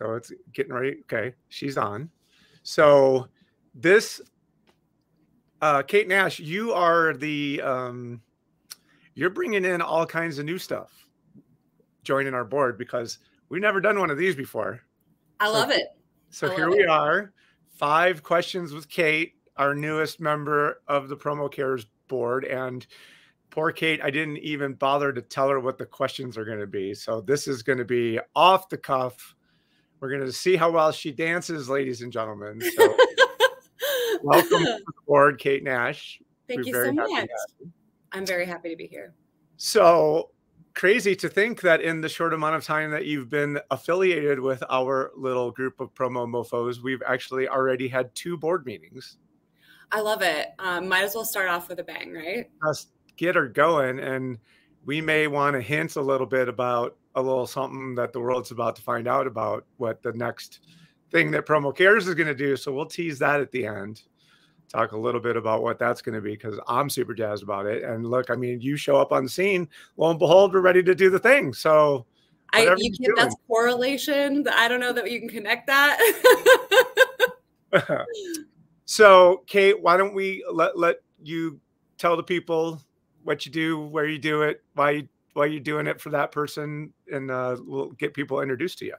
So it's getting ready. Okay, she's on. So this uh Kate Nash, you are the um you're bringing in all kinds of new stuff joining our board because we've never done one of these before. I so, love it. So here we are, five questions with Kate, our newest member of the Promo Cares board. And poor Kate, I didn't even bother to tell her what the questions are going to be. So this is going to be off the cuff. We're going to see how well she dances, ladies and gentlemen. So welcome to the board, Kate Nash. Thank We're you so much. I'm very happy to be here. So crazy to think that in the short amount of time that you've been affiliated with our little group of promo mofos, we've actually already had two board meetings. I love it. Um, might as well start off with a bang, right? Just get her going. And we may want to hint a little bit about a little something that the world's about to find out about what the next thing that Promo Cares is going to do. So we'll tease that at the end talk a little bit about what that's going to be because I'm super jazzed about it. And look, I mean, you show up on the scene, lo and behold, we're ready to do the thing. So I you can, that's correlation. I don't know that you can connect that. so, Kate, why don't we let let you tell the people what you do, where you do it, why you why you're doing it for that person, and uh, we'll get people introduced to you.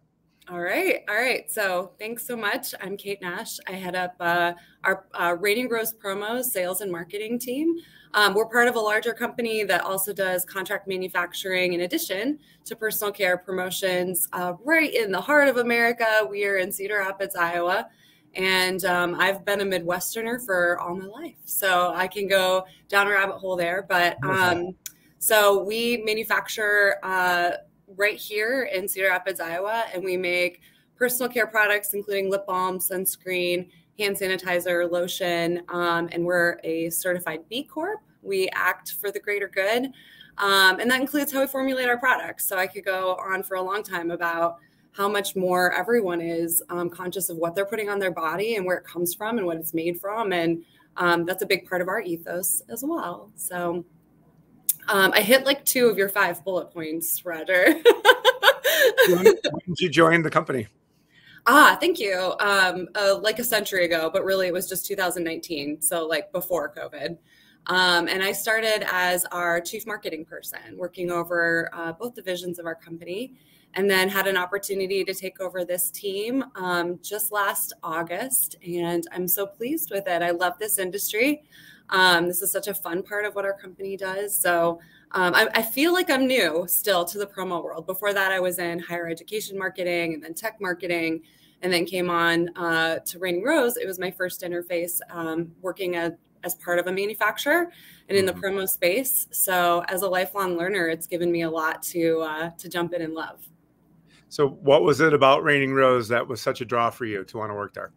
All right. All right. So thanks so much. I'm Kate Nash. I head up uh, our uh, Raining Rose Promos sales and marketing team. Um, we're part of a larger company that also does contract manufacturing in addition to personal care promotions uh, right in the heart of America. We are in Cedar Rapids, Iowa. And um, I've been a Midwesterner for all my life. So I can go down a rabbit hole there. But um, so we manufacture uh, right here in Cedar Rapids, Iowa, and we make personal care products, including lip balm, sunscreen, hand sanitizer, lotion, um, and we're a certified B Corp. We act for the greater good, um, and that includes how we formulate our products. So I could go on for a long time about how much more everyone is um, conscious of what they're putting on their body and where it comes from and what it's made from, and um, that's a big part of our ethos as well. So um, I hit like two of your five bullet points, Roger. when, did you join the company? Ah, thank you. Um, uh, like a century ago, but really it was just 2019. So like before COVID. Um, and I started as our chief marketing person, working over uh, both divisions of our company, and then had an opportunity to take over this team um, just last August. And I'm so pleased with it. I love this industry. Um, this is such a fun part of what our company does. So um, I, I, feel like I'm new still to the promo world. Before that, I was in higher education marketing and then tech marketing, and then came on uh, to Raining Rose. It was my first interface um, working as, as part of a manufacturer and in the mm-hmm. promo space. So as a lifelong learner, it's given me a lot to uh, to jump in and love. So, what was it about Raining Rose that was such a draw for you to want to work there?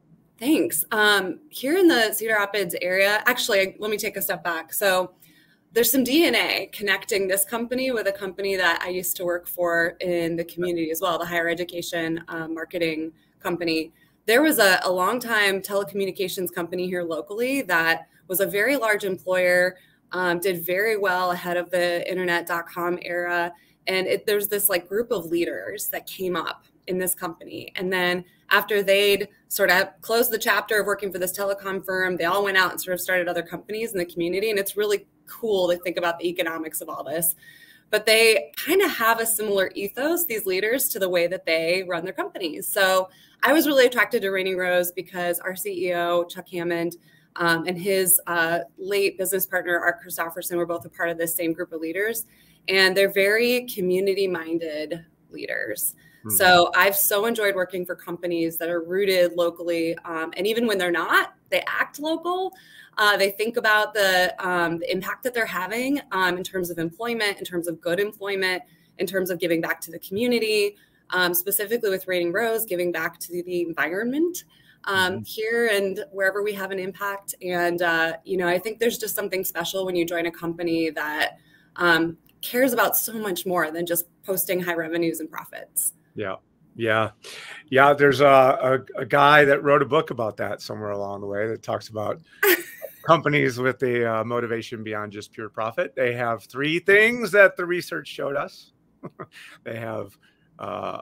Thanks. Um, here in the Cedar Rapids area, actually, let me take a step back. So there's some DNA connecting this company with a company that I used to work for in the community as well, the higher education uh, marketing company. There was a, a long time telecommunications company here locally that was a very large employer, um, did very well ahead of the internet.com era. And it, there's this like group of leaders that came up in this company. And then after they'd sort of closed the chapter of working for this telecom firm, they all went out and sort of started other companies in the community. And it's really cool to think about the economics of all this. But they kind of have a similar ethos, these leaders, to the way that they run their companies. So I was really attracted to Raining Rose because our CEO, Chuck Hammond, um, and his uh, late business partner, Art Christofferson, were both a part of this same group of leaders. And they're very community minded leaders. Mm-hmm. So I've so enjoyed working for companies that are rooted locally, um, and even when they're not, they act local. Uh, they think about the, um, the, impact that they're having um, in terms of employment, in terms of good employment, in terms of giving back to the community, um, specifically with Raining Rose, giving back to the environment. Um, mm-hmm. here and wherever we have an impact. And, uh, you know, I think there's just something special when you join a company that um, cares about so much more than just posting high revenues and profits. Yeah. Yeah. Yeah. There's a, a, a, guy that wrote a book about that somewhere along the way that talks about companies with the uh, motivation beyond just pure profit. They have three things that the research showed us they have uh,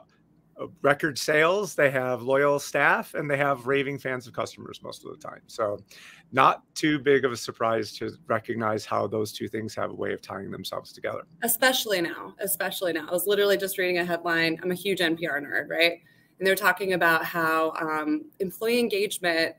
record sales, they have loyal staff, and they have raving fans of customers most of the time. So, not too big of a surprise to recognize how those two things have a way of tying themselves together. Especially now, especially now. I was literally just reading a headline. I'm a huge NPR nerd, right? And they're talking about how um, employee engagement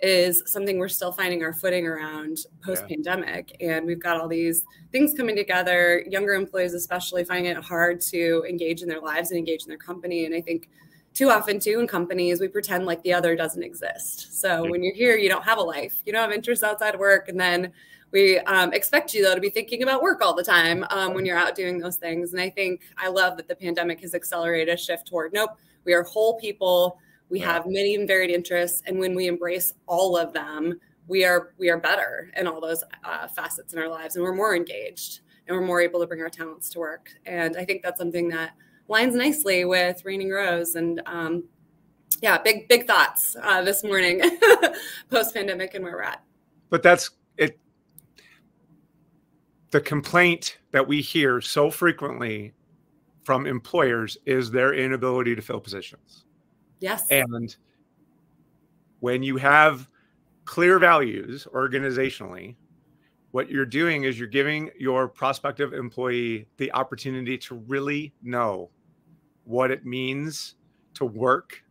is something we're still finding our footing around post pandemic. Yeah. And we've got all these things coming together, younger employees, especially, finding it hard to engage in their lives and engage in their company. And I think too often, too, in companies, we pretend like the other doesn't exist. So yeah. when you're here, you don't have a life, you don't have interests outside of work. And then we um, expect you, though, to be thinking about work all the time um, when you're out doing those things. And I think I love that the pandemic has accelerated a shift toward nope, we are whole people we yeah. have many and varied interests, and when we embrace all of them, we are we are better in all those uh, facets in our lives, and we're more engaged, and we're more able to bring our talents to work. And I think that's something that lines nicely with Raining Rose. And um, yeah, big big thoughts uh, this morning, post pandemic, and where we're at. But that's it. The complaint that we hear so frequently from employers is their inability to fill positions. Yes. And when you have clear values organizationally, what you're doing is you're giving your prospective employee the opportunity to really know what it means to work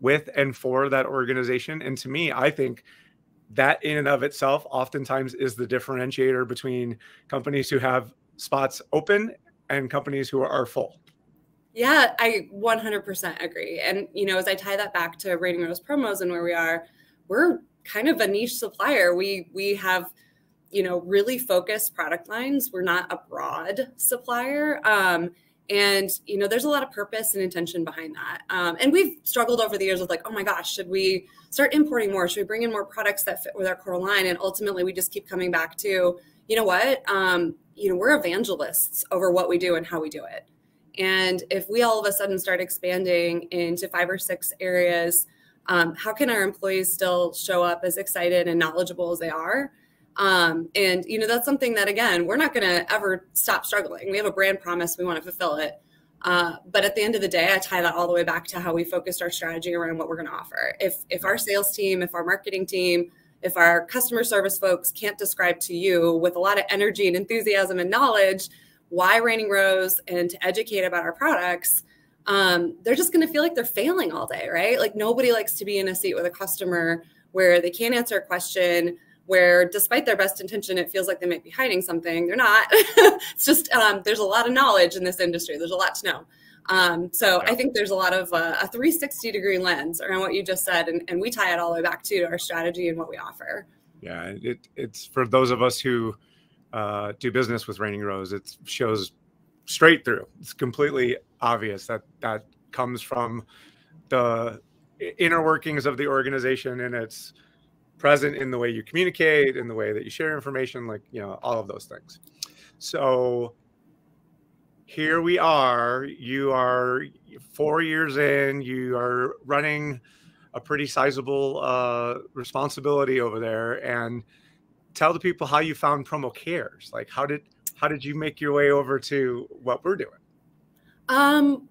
with and for that organization. And to me, I think that in and of itself oftentimes is the differentiator between companies who have spots open and companies who are full. Yeah, I 100% agree. And, you know, as I tie that back to Raining Rose promos and where we are, we're kind of a niche supplier. We, we have, you know, really focused product lines. We're not a broad supplier. Um, and, you know, there's a lot of purpose and intention behind that. Um, and we've struggled over the years with like, oh my gosh, should we start importing more? Should we bring in more products that fit with our core line? And ultimately, we just keep coming back to, you know what? Um, you know, we're evangelists over what we do and how we do it. And if we all of a sudden start expanding into five or six areas, um, how can our employees still show up as excited and knowledgeable as they are? Um, and you know that's something that again we're not going to ever stop struggling. We have a brand promise, we want to fulfill it. Uh, but at the end of the day, I tie that all the way back to how we focused our strategy around what we're going to offer. If if our sales team, if our marketing team, if our customer service folks can't describe to you with a lot of energy and enthusiasm and knowledge why Raining Rose and to educate about our products, um, they're just going to feel like they're failing all day, right? Like nobody likes to be in a seat with a customer where they can't answer a question, where despite their best intention, it feels like they might be hiding something. They're not. it's just um, there's a lot of knowledge in this industry. There's a lot to know. Um, so I think there's a lot of uh, a 360 degree lens around what you just said, and, and we tie it all the way back to our strategy and what we offer. Yeah, it, it's for those of us who uh, do business with Raining Rose, it shows straight through. It's completely obvious that that comes from the inner workings of the organization and it's present in the way you communicate, in the way that you share information, like, you know, all of those things. So here we are. You are four years in, you are running a pretty sizable uh, responsibility over there. And tell the people how you found promo cares like how did how did you make your way over to what we're doing um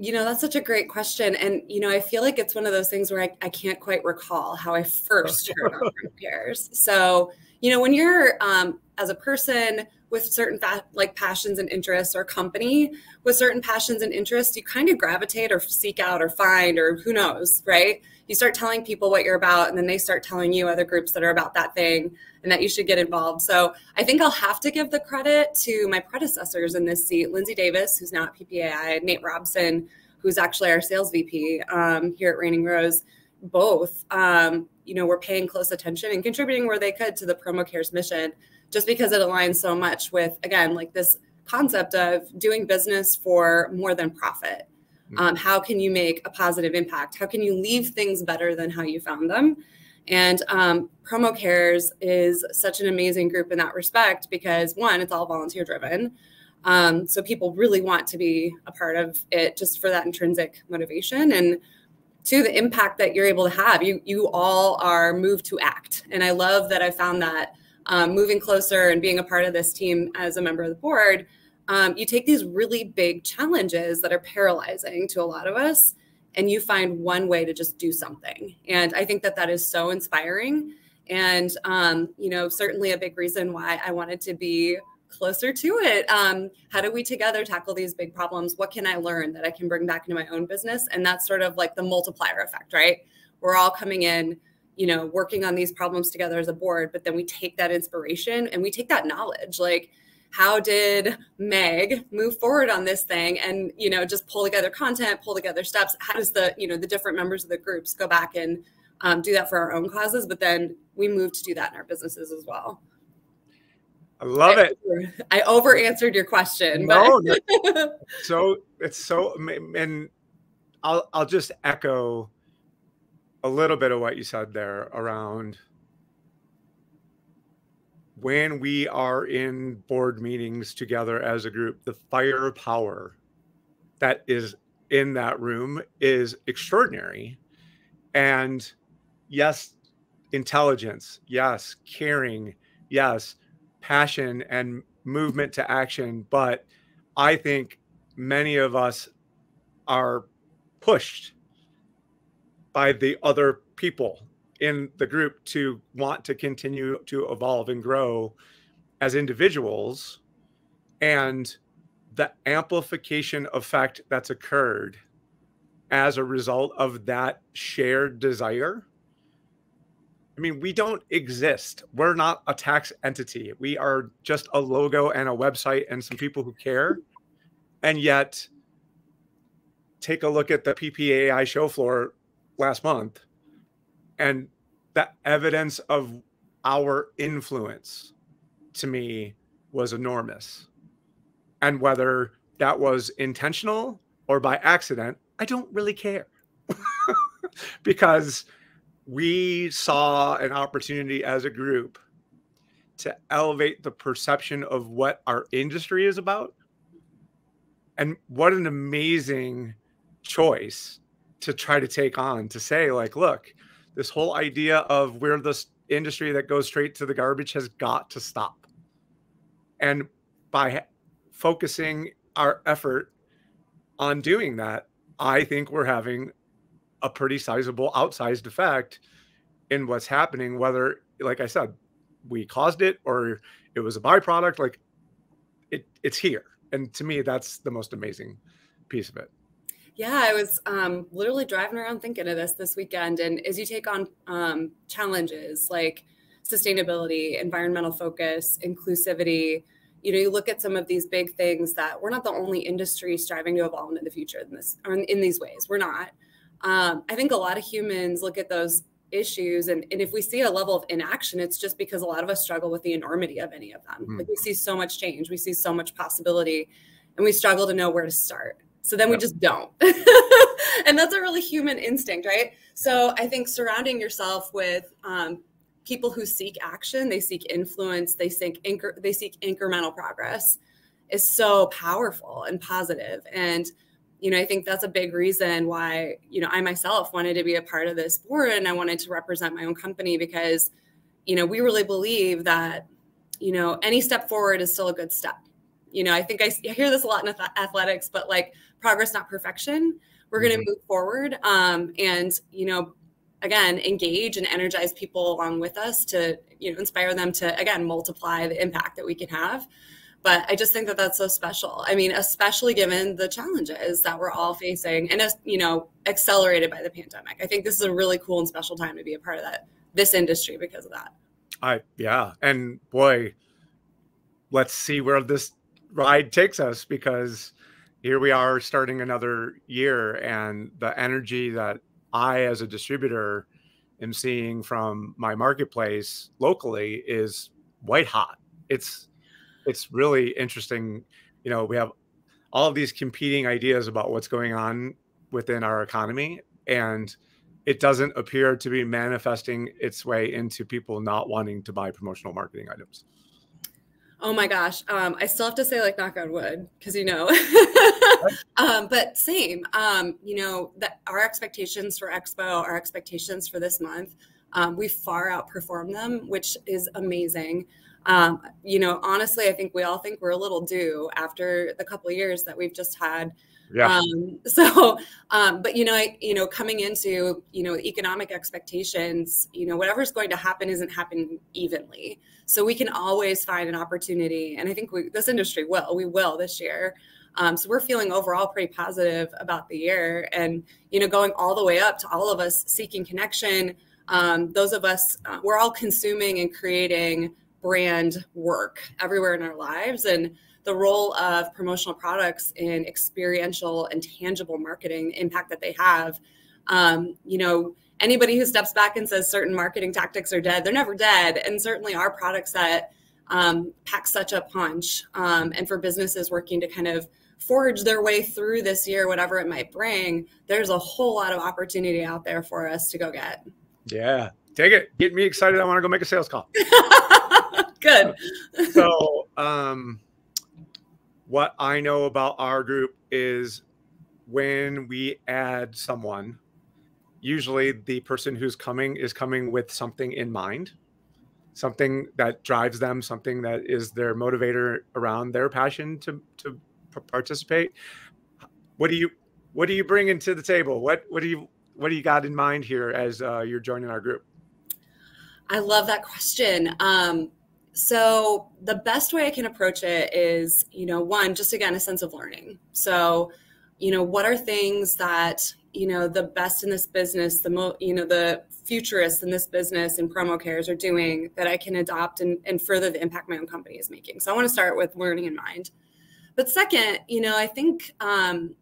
you know that's such a great question and you know i feel like it's one of those things where i, I can't quite recall how i first heard about so you know when you're um, as a person with certain fa- like passions and interests or company with certain passions and interests you kind of gravitate or seek out or find or who knows right? You start telling people what you're about and then they start telling you other groups that are about that thing and that you should get involved. So i think i'll have to give the credit to my predecessors in this seat lindsay davis who's now at ppai nate robson who's actually our sales vp um, here at raining rose. Both um, you know were paying close attention and contributing where they could to the promo cares mission just because it aligns so much with again like this concept of doing business for more than profit. Mm-hmm. um, how can you make a positive impact? How can you leave things better than how you found them and um, promo cares is such an amazing group in that respect because one it's all volunteer driven. Um, so people really want to be a part of it just for that intrinsic motivation. And two the impact that you're able to have. You you all are moved to act. And i love that i found that um, moving closer and being a part of this team as a member of the board, um, you take these really big challenges that are paralyzing to a lot of us and you find one way to just do something. And I think that that is so inspiring. And, um, you know, certainly a big reason why I wanted to be closer to it. Um, how do we together tackle these big problems? What can I learn that I can bring back into my own business? And that's sort of like the multiplier effect, right? We're all coming in, you know, working on these problems together as a board, but then we take that inspiration and we take that knowledge. Like, how did Meg move forward on this thing and, you know, just pull together content, pull together steps? How does the, you know, the different members of the groups go back and um, do that for our own causes? But then we move to do that in our businesses as well. I love I it. I over answered your question. No, so it's so, and I'll I'll just echo a little bit of what you said there around when we are in board meetings together as a group, the firepower that is in that room is extraordinary. And yes, intelligence, yes, caring, yes, passion and movement to action. But I think many of us are pushed by the other people in the group to want to continue to evolve and grow as individuals and the amplification effect that's occurred as a result of that shared desire I mean, we don't exist. We're not a tax entity. We are just a logo and a website and some people who care. And yet, take a look at the PPAI show floor last month and the evidence of our influence to me was enormous. And whether that was intentional or by accident, I don't really care. because we saw an opportunity as a group to elevate the perception of what our industry is about. And what an amazing choice to try to take on to say, like, look, this whole idea of we're this industry that goes straight to the garbage has got to stop. And by focusing our effort on doing that, I think we're having a pretty sizable outsized effect in what's happening, whether, like I said, we caused it or it was a byproduct, like it it's here. And to me, that's the most amazing piece of it. Yeah, I was um, literally driving around thinking of this this weekend. And as you take on um, challenges like sustainability, environmental focus, inclusivity, you know, you look at some of these big things that we're not the only industry striving to evolve into the future in this or in, in these ways. We're not um, I think a lot of humans look at those issues and, and if we see a level of inaction it's just because a lot of us struggle with the enormity of any of them mm. like we see so much change we see so much possibility and we struggle to know where to start so then yep. we just don't and that's a really human instinct right so i think surrounding yourself with um, people who seek action they seek influence they seek anchor they seek incremental progress is so powerful and positive. positive and you know, I think that's a big reason why, you know, I myself wanted to be a part of this board and I wanted to represent my own company because, you know, we really believe that, you know, any step forward is still a good step. You know, I think I hear this a lot in athletics, but like progress, not perfection. We're going to mm-hmm. move forward um, and, you know, again, engage and energize people along with us to, you know, inspire them to, again, multiply the impact that we can have but I just think that that's so special. I mean, especially given the challenges that we're all facing and, as you know, accelerated by the pandemic. I think this is a really cool and special time to be a part of that, this industry because of that. I, yeah. And boy, let's see where this ride takes us because here we are starting another year and the energy that I, as a distributor, am seeing from my marketplace locally is white hot. It's it's really interesting. You know, we have all of these competing ideas about what's going on within our economy, and it doesn't appear to be manifesting its way into people not wanting to buy promotional marketing items. Oh my gosh. Um, I still have to say like knock on wood because you know, um, but same, um, you know, that our expectations for Expo, our expectations for this month, um, we far outperformed them, which is amazing. Um, you know, honestly, I think we all think we're a little due after the couple of years that we've just had Yeah. Um, so, um, but you know, I, you know, coming into you know economic expectations, you know, whatever's going to happen isn't happening evenly. So we can always find an opportunity, and I think we, this industry will. We will this year. Um, so we're feeling overall pretty positive about the year, and you know, going all the way up to all of us seeking connection. Um, those of us, uh, we're all consuming and creating brand work everywhere in our lives, and the role of promotional products in experiential and tangible marketing impact that they have. Um, you know, anybody who steps back and says certain marketing tactics are dead, they're never dead. And certainly our product set um, packs such a punch. Um, and for businesses working to kind of forge their way through this year, whatever it might bring, there's a whole lot of opportunity out there for us to go get. Yeah, take it. Get me excited. I want to go make a sales call. Good. so, um, what I know about our group is when we add someone, usually the person who's coming is coming with something in mind, something that drives them, something that is their motivator around their passion to to participate. What do you what do you bring into the table? What what do you what do you got in mind here as uh, you're joining our group? I love that question. Um, so the best way I can approach it is, you know, one, just again, a sense of learning. So, you know, what are things that, you know, the best in this business, the mo, you know, the futurists in this business and promo cares are doing that I can adopt and, and further the impact my own company is making. So I want to start with learning in mind. But second, you know, I think um,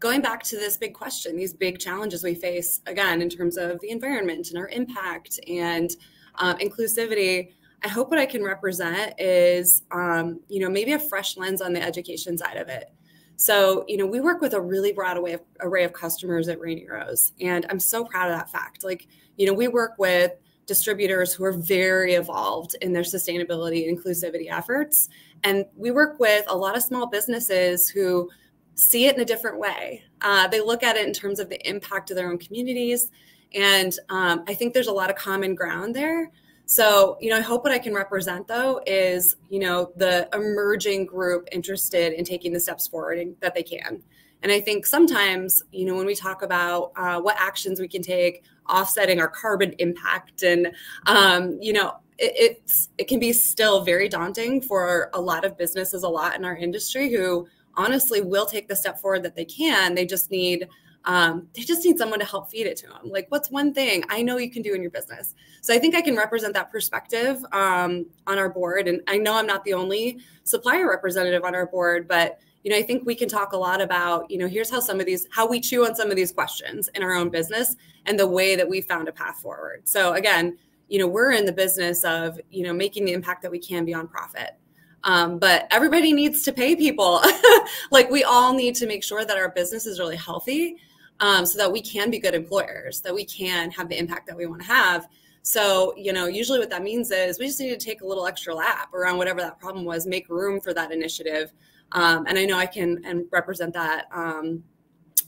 going back to this big question, these big challenges we face, again, in terms of the environment and our impact and uh, inclusivity, I hope what I can represent is, um, you know, maybe a fresh lens on the education side of it. So, you know, we work with a really broad array of, array of customers at Raining Rose, and I'm so proud of that fact. Like, you know, we work with distributors who are very evolved in their sustainability and inclusivity efforts, and we work with a lot of small businesses who see it in a different way. Uh, they look at it in terms of the impact of their own communities, and um, I think there's a lot of common ground there. So, you know, I hope what I can represent though is, you know, the emerging group interested in taking the steps forward that they can. And I think sometimes, you know, when we talk about uh, what actions we can take, offsetting our carbon impact, and um, you know, it, it's it can be still very daunting for a lot of businesses, a lot in our industry who honestly will take the step forward that they can. They just need um, they just need someone to help feed it to them. Like, what's one thing I know you can do in your business? So I think I can represent that perspective um, on our board. And I know I'm not the only supplier representative on our board, but you know, I think we can talk a lot about, you know, here's how some of these, how we chew on some of these questions in our own business and the way that we found a path forward. So again, you know, we're in the business of, you know, making the impact that we can beyond profit. Um, but everybody needs to pay people. like we all need to make sure that our business is really healthy um, so that we can be good employers, that we can have the impact that we want to have. So, you know, usually what that means is we just need to take a little extra lap around whatever that problem was, make room for that initiative. Um, and I know I can and represent that um,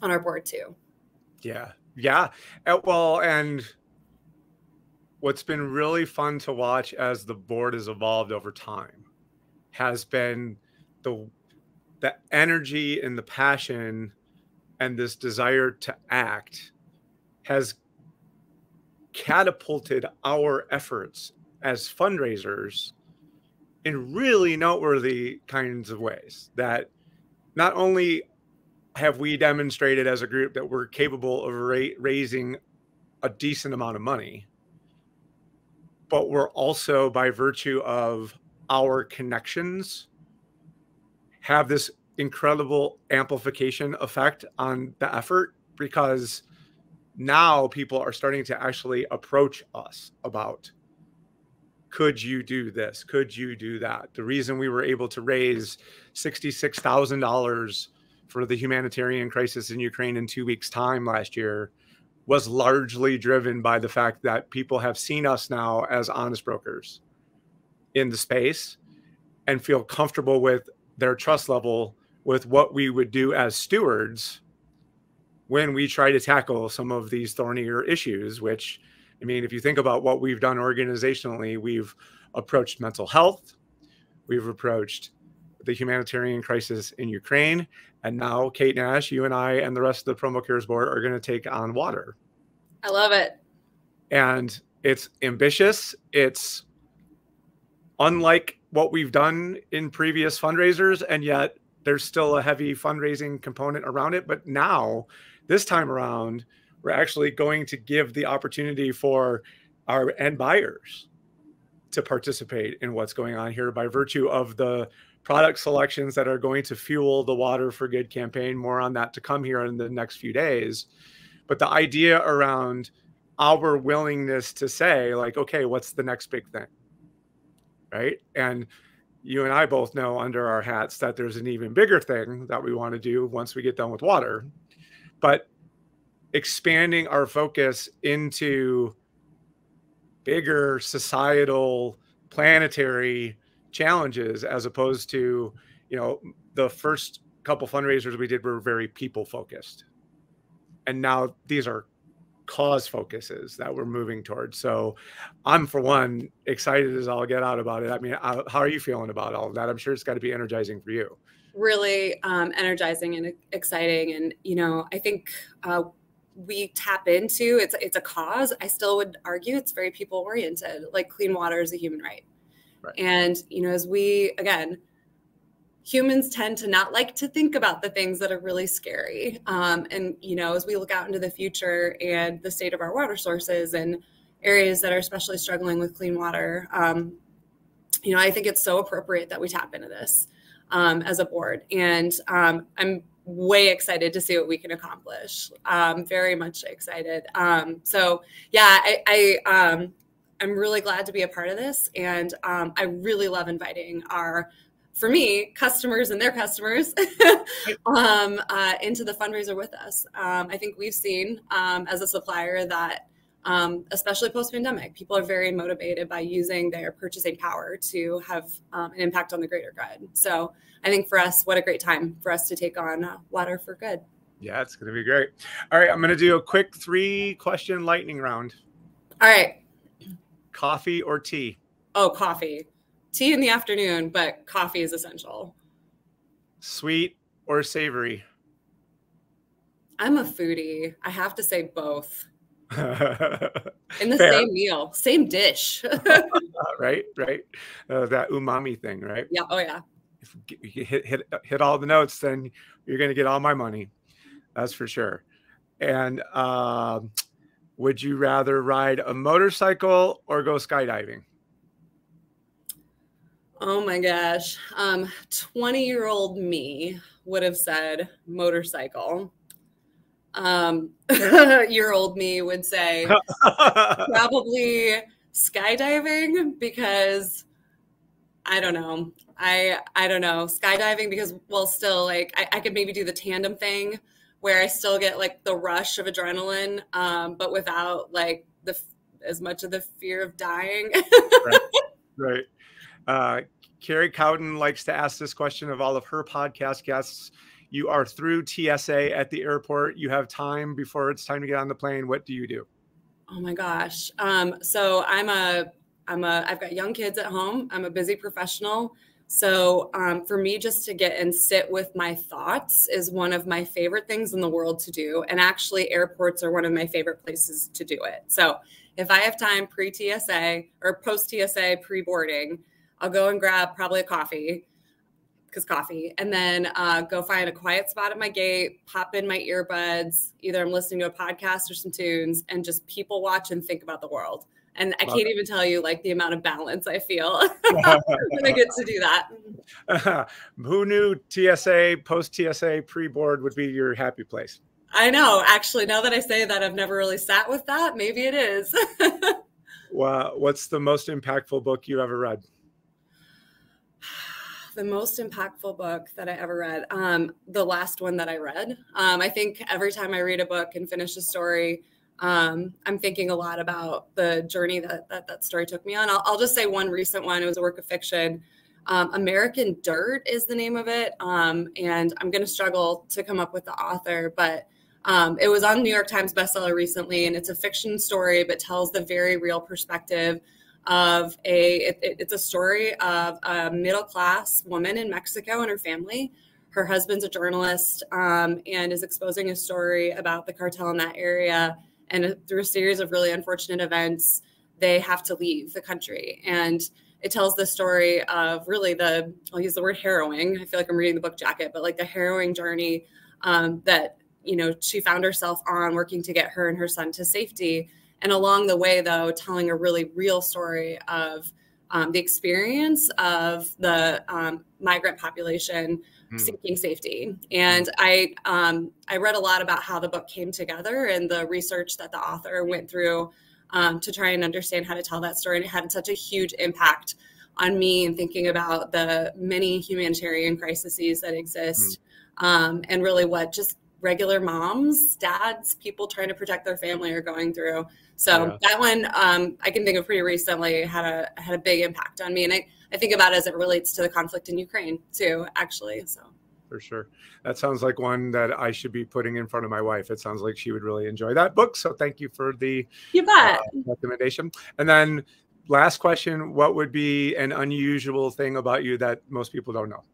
on our board too. Yeah. Yeah. Uh, well, and what's been really fun to watch as the board has evolved over time has been the the energy and the passion and this desire to act has catapulted our efforts as fundraisers in really noteworthy kinds of ways that not only have we demonstrated as a group that we're capable of ra- raising a decent amount of money but we're also by virtue of our connections have this incredible amplification effect on the effort because now people are starting to actually approach us about could you do this? Could you do that? The reason we were able to raise $66000 for the humanitarian crisis in ukraine in two weeks time last year was largely driven by the fact that people have seen us now as honest brokers in the space and feel comfortable with their trust level with what we would do as stewards when we try to tackle some of these thornier issues which i mean if you think about what we've done organizationally we've approached mental health we've approached the humanitarian crisis in Ukraine. And now, Kate Nash, you and I, and the rest of the Promo Cares board are going to take on water. I love it. And it's ambitious. It's unlike what we've done in previous fundraisers, and yet there's still a heavy fundraising component around it. But now, this time around, we're actually going to give the opportunity for our end buyers to participate in what's going on here by virtue of the product selections that are going to fuel the Water for Good campaign. More on that to come here in the next few days. But the idea around our willingness to say, like, okay, what's the next big thing? Right. And you and I both know under our hats that there's an even bigger thing that we want to do once we get done with water. But expanding our focus into bigger societal planetary challenges as opposed to you know the first couple fundraisers we did were very people focused and now these are cause focuses that we're moving towards. So i'm for one excited as i'll get out about it. I mean how are you feeling about all of that? I'm sure it's got to be energizing for you. Really um, energizing and exciting. And you know i think uh, we tap into it's it's a cause. I still would argue it's very people oriented like clean water is a human right. right. And you know as we again humans tend to not like to think about the things that are really scary um, and you know as we look out into the future and the state of our water sources and areas that are especially struggling with clean water um, you know i think it's so appropriate that we tap into this um, as a board and um, i'm way excited to see what we can accomplish. Um, very much excited. Um, so yeah, I, I um, I'm really glad to be a part of this, and um, I really love inviting our, for me, customers and their customers um, uh, into the fundraiser with us. Um, I think we've seen as a supplier that. especially post pandemic, people are very motivated by using their purchasing power to have an impact on the greater good. So, I think for us, what a great time for us to take on uh, Water for Good. Yeah, it's going to be great. All right, I'm going to do a quick three question lightning round. All right. Coffee or tea? Oh, coffee. Tea in the afternoon, but coffee is essential. Sweet or savory? I'm a foodie. I have to say both. in the Fair. same meal, same dish. right, right. Uh, that umami thing, right? Yeah. Oh, yeah if you hit hit hit all the notes, then you're going to get all my money. That's for sure. And uh, would you rather ride a motorcycle or go skydiving? Oh my gosh. Um, 20 year old me would have said motorcycle. Um, year old me would say probably skydiving because I don't know. I I don't know skydiving because well still like I, I could maybe do the tandem thing where I still get like the rush of adrenaline, um, but without like the as much of the fear of dying. right. Right. Uh, Carrie Cowden likes to ask this question of all of her podcast guests. You are through TSA at the airport. You have time before it's time to get on the plane. What do you do? Oh my gosh. Um, so I'm a I'm a I've got young kids at home. I'm a busy professional. So um, for me, just to get and sit with my thoughts is one of my favorite things in the world to do. And actually, airports are one of my favorite places to do it. So if I have time pre TSA or post TSA pre boarding, I'll go and grab probably a coffee because coffee, and then uh, go find a quiet spot at my gate, pop in my earbuds. Either I'm listening to a podcast or some tunes, and just people watch and think about the world. And I Love can't it. even tell you like the amount of balance I feel when I get to do that. Uh, who knew TSA, post TSA, pre board would be your happy place? I know. Actually, now that I say that, I've never really sat with that. Maybe it is. well, what's the most impactful book you ever read? the most impactful book that I ever read. Um, the last one that I read. Um, I think every time I read a book and finish a story, um, I'm thinking a lot about the journey that, that that story took me on. I'll, I'll just say one recent one. It was a work of fiction. Um, American Dirt is the name of it, um, and I'm going to struggle to come up with the author, but um, it was on New York Times bestseller recently, and it's a fiction story, but tells the very real perspective of a it, it's a story of a middle class woman in Mexico and her family. Her husband's a journalist um, and is exposing a story about the cartel in that area. And through a series of really unfortunate events, they have to leave the country. And it tells the story of really the I'll use the word harrowing. I feel like I'm reading the book jacket, but like the harrowing journey um, that you know she found herself on working to get her and her son to safety and along the way though telling a really real story of um, the experience of the um, migrant population mm. seeking safety and i um, i read a lot about how the book came together and the research that the author went through um, to try and understand how to tell that story and it had such a huge impact on me and thinking about the many humanitarian crises that exist mm. and really what just regular moms, dads, people trying to protect their family are going through. So yeah. that one um, I can think of pretty recently had a had a big impact on me, and I, I think about it as it relates to the conflict in Ukraine too, actually. So for sure, that sounds like one that I should be putting in front of my wife. It sounds like she would really enjoy that book. So thank you for the you bet uh, recommendation. And then last question: What would be an unusual thing about you that most people don't know?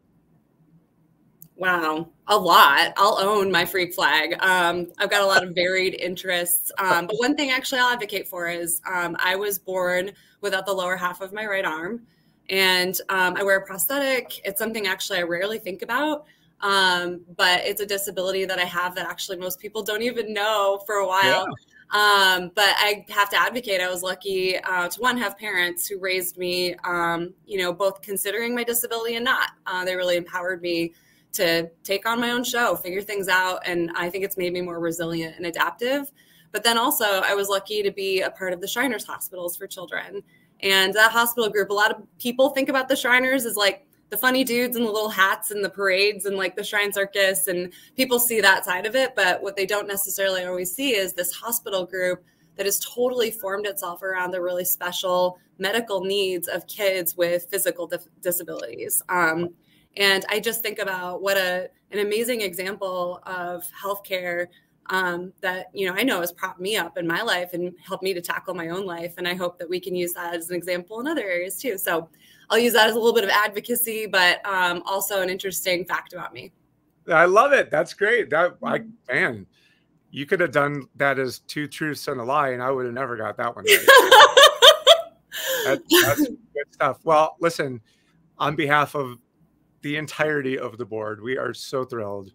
Wow, a lot. I'll own my freak flag. Um, I've got a lot of varied interests. Um, but one thing actually I'll advocate for is um, I was born without the lower half of my right arm. And um, I wear a prosthetic. It's something actually I rarely think about. Um, but it's a disability that I have that actually most people don't even know for a while. Yeah. Um, but I have to advocate. I was lucky uh, to one have parents who raised me, um, you know, both considering my disability and not. Uh, they really empowered me to take on my own show, figure things out. And I think it's made me more resilient and adaptive. But then also, I was lucky to be a part of the Shriners Hospitals for Children. And that hospital group, a lot of people think about the Shriners as like the funny dudes in the little hats and the parades and like the Shrine Circus. And people see that side of it. But what they don't necessarily always see is this hospital group that has totally formed itself around the really special medical needs of kids with physical disabilities. Um, and I just think about what a an amazing example of healthcare um, that you know I know has propped me up in my life and helped me to tackle my own life. And I hope that we can use that as an example in other areas too. So I'll use that as a little bit of advocacy, but um, also an interesting fact about me. I love it. That's great. That I mm-hmm. man, you could have done that as two truths and a lie, and I would have never got that one right. that, that's good stuff. Well, listen, on behalf of the entirety of the board. We are so thrilled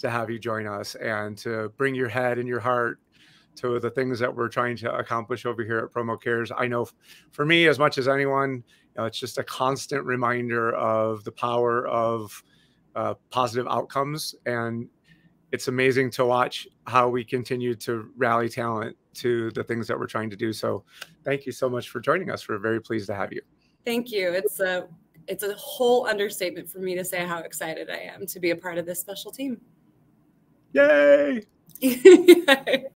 to have you join us and to bring your head and your heart to the things that we're trying to accomplish over here at Promo Cares. I know for me, as much as anyone, you know, it's just a constant reminder of the power of uh, positive outcomes. And it's amazing to watch how we continue to rally talent to the things that we're trying to do. So thank you so much for joining us. We're very pleased to have you. Thank you. It's a it's a whole understatement for me to say how excited I am to be a part of this special team. Yay!